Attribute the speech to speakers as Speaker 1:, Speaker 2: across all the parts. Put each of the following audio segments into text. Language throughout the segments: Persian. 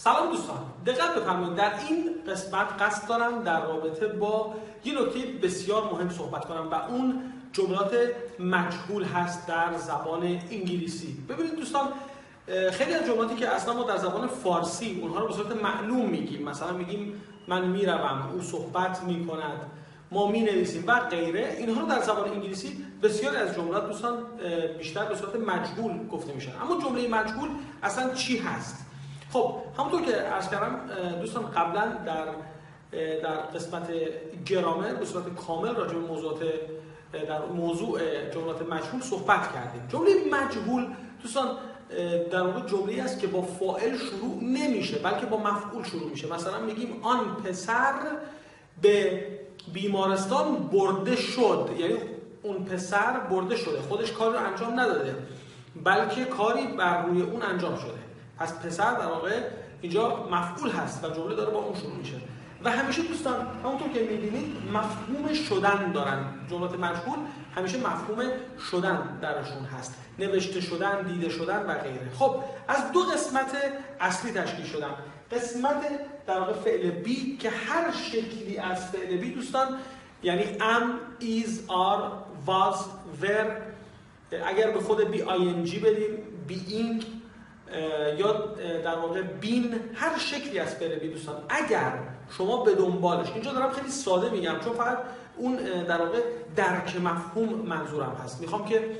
Speaker 1: سلام دوستان دقت بفرمایید. در این قسمت قصد دارم در رابطه با یه نکته بسیار مهم صحبت کنم و اون جملات مجهول هست در زبان انگلیسی. ببینید دوستان خیلی از جملاتی که اصلا ما در زبان فارسی اونها رو به صورت معلوم میگیم. مثلا میگیم من می‌روم او صحبت می‌کند ما می نویسیم و غیره. اینها رو در زبان انگلیسی بسیاری از جملات دوستان بیشتر به صورت مجهول گفته میشن. اما جمله مجهول اصلا چی هست؟ خب همونطور که عرض کردم دوستان قبلا در در قسمت گرامر به صورت کامل راجع به موضوعات در موضوع جملات مجهول صحبت کردیم. جمله مجهول دوستان در واقع جمله است که با فاعل شروع نمیشه بلکه با مفعول شروع میشه. مثلا میگیم آن پسر به بیمارستان برده شد. یعنی اون پسر برده شده. خودش کار رو انجام نداده بلکه کاری بر روی اون انجام شده. پس پسر در واقع اینجا مفعول هست و جمله داره با اون شروع میشه. و همیشه دوستان همونطور که می‌بینید مفهوم شدن دارن. جملات مجهول همیشه مفهوم شدن درشون هست. نوشته شدن دیده شدن و غیره. خب از دو قسمت اصلی تشکیل شدن قسمت در واقع فعل بی که هر شکلی از فعل بی دوستان یعنی ام is are was were اگر به خود be ing بدیم being یا در واقع بین هر شکلی از فعل دوستان. اگر شما به دنبالش اینجا دارم خیلی ساده میگم چون فقط اون در واقع درک مفهوم منظورم هست. می‌خوام که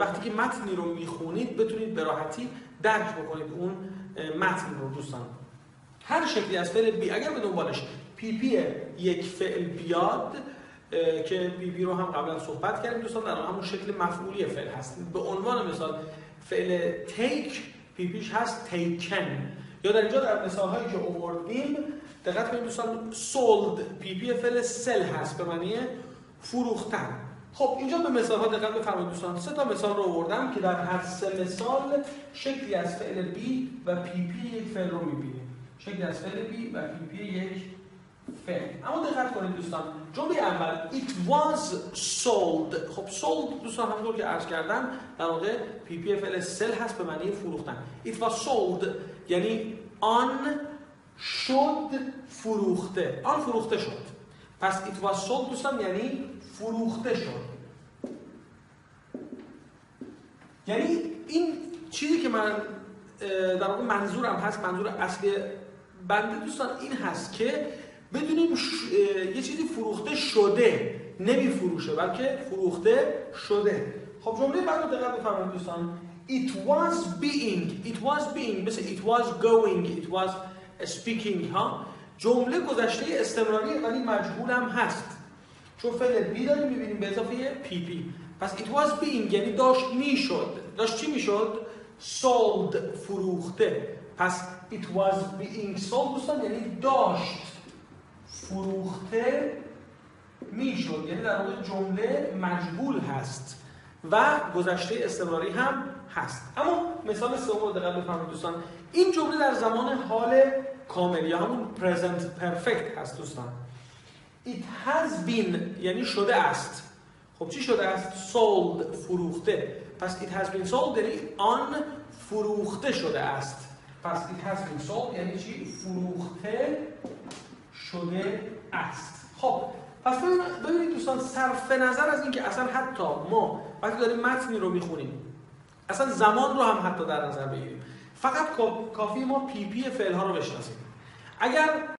Speaker 1: وقتی که متنی رو می‌خونید بتونید به راحتی درک بکنید اون متن رو دوستان. هر شکلی از فعل be اگر به دنبالش pp یک فعل بیاد که pp رو هم قبلا صحبت کردیم دوستان در همون شکل مفعولی فعل هست. به عنوان مثال فعل take pp ش هست taken یا در اینجا در مثال هایی که اووردیم دقت کنید دوستان sold pp فعل sell هست به معنی فروختن. خب اینجا به مثال ها دقت بفرمایید دوستان. سه تا مثال رو آوردم که در هر سه مثال شکلی از فعل be و pp یک فعل رو می‌بینیم. شکلی از فعل be و pp یک فعل. اما دقت کنید دوستان جمله اول it was sold. خب sold دوستان همونطور که عرض کردم در واقع پی پی فعل سل هست به معنی فروختن. It was sold یعنی آن شد فروخته. آن فروخته شد. پس it was sold دوستان یعنی فروخته شد. یعنی این چیزی که من در واقع منظورم هست منظور اصلی بنده دوستان این هست که بدونیم ش... یه چیزی فروخته شده نمی فروشه بلکه فروخته شده. خب جمله بعد رو دقت بفرمایید دوستان. It was being it was being مثل it was going it was speaking ها؟ جمله گذشته استمراری ولی مجهول هم هست. چون فعل بی داریم می‌بینیم به اضافه پی پی پس it was being یعنی داشت می‌شد. داشت چی می‌شد؟ Sold فروخته. پس it was being sold دوستان یعنی داشت. فروخته می‌شد. یعنی در واقع جمله مجهول هست و گذشته استمراری هم هست. اما مثال سوم رو دقت بفرمایید دوستان. این جمله در زمان حال کامل یا همون present perfect هست دوستان. It has been یعنی شده است. خب چی شده است؟ Sold فروخته. پس it has been sold یعنی آن فروخته شده است. پس it has been sold یعنی چی؟ فروخته شده است. خب پس ببینید دوستان صرف نظر از اینکه اصلا حتی ما وقتی داریم متنی رو می‌خونیم اصلا زمان رو هم حتی در نظر بگیریم. فقط کافی ما پی پی فعل ها رو بشناسیم. اگر